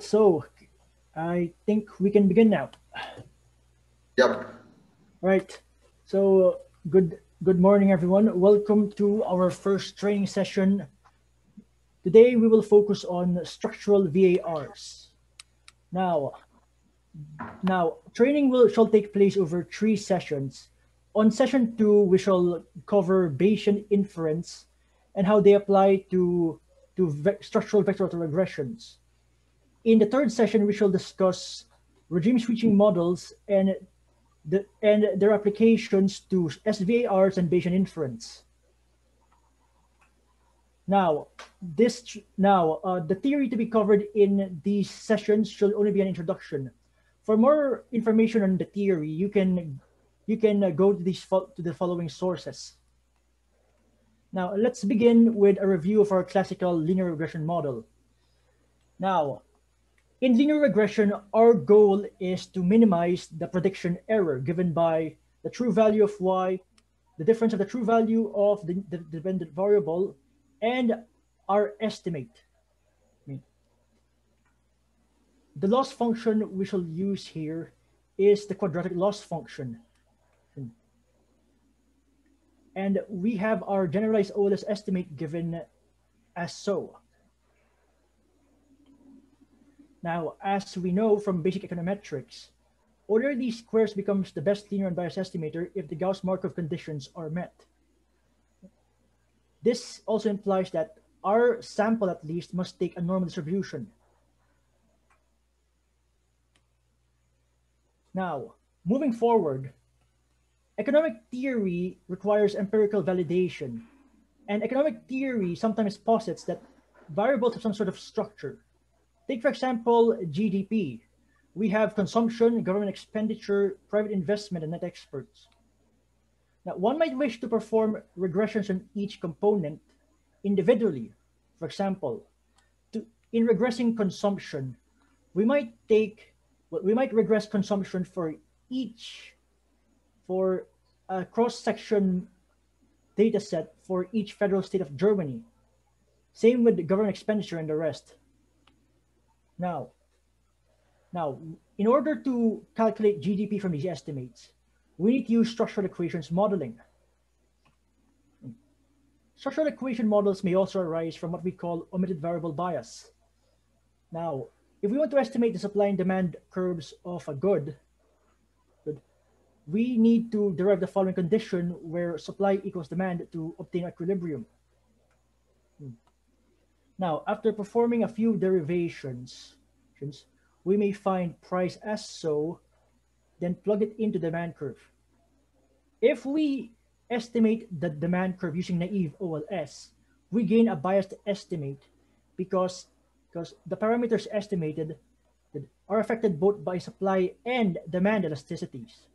So I think we can begin now. Yep. All right. So good good morning, everyone. Welcome to our first training session. Today we will focus on structural VARs. Now, now training will shall take place over three sessions. On session two, we shall cover Bayesian inference and how they apply to to ve structural vector regressions. In the third session, we shall discuss regime switching models and the, and their applications to SVARs and Bayesian inference. Now, this now uh, the theory to be covered in these sessions should only be an introduction. For more information on the theory, you can you can uh, go to these to the following sources. Now, let's begin with a review of our classical linear regression model. Now, in linear regression, our goal is to minimize the prediction error given by the true value of y, the difference of the true value of the, the dependent variable, and our estimate. The loss function we shall use here is the quadratic loss function. And we have our generalized OLS estimate given as so. Now, as we know from basic econometrics, ordinary least squares becomes the best linear unbiased estimator if the Gauss-Markov conditions are met. This also implies that our sample at least must take a normal distribution. Now, moving forward, economic theory requires empirical validation, and economic theory sometimes posits that variables have some sort of structure. Take, for example, GDP. We have consumption, government expenditure, private investment, and net exports. Now, one might wish to perform regressions on each component individually. For example, to, in regressing consumption, we might take, we might regress consumption for each, for a cross-section data set for each federal state of Germany. Same with government expenditure and the rest. Now, now, in order to calculate GDP from these estimates, we need to use structural equations modeling. Structural equation models may also arise from what we call omitted variable bias. Now, if we want to estimate the supply and demand curves of a good, good we need to derive the following condition where supply equals demand to obtain equilibrium. Now, after performing a few derivations, we may find price as so, then plug it into the demand curve. If we estimate the demand curve using naive OLS, we gain a biased estimate because, because the parameters estimated are affected both by supply and demand elasticities.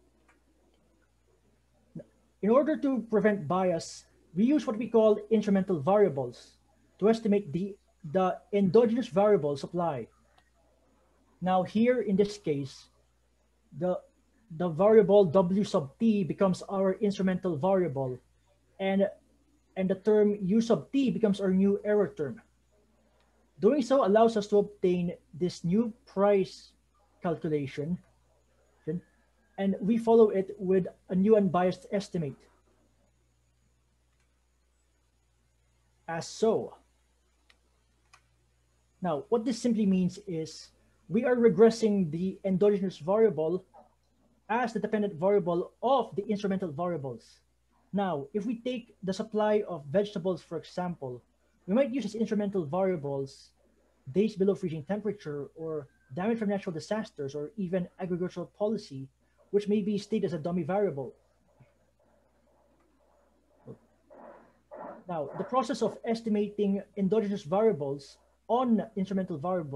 In order to prevent bias, we use what we call instrumental variables to estimate the, the endogenous variable supply. Now here in this case, the, the variable W sub t becomes our instrumental variable and, and the term U sub t becomes our new error term. Doing so allows us to obtain this new price calculation and we follow it with a new unbiased estimate. As so. Now, what this simply means is we are regressing the endogenous variable as the dependent variable of the instrumental variables. Now, if we take the supply of vegetables, for example, we might use as instrumental variables days below freezing temperature or damage from natural disasters or even agricultural policy, which may be stated as a dummy variable. Now, the process of estimating endogenous variables on instrumental variables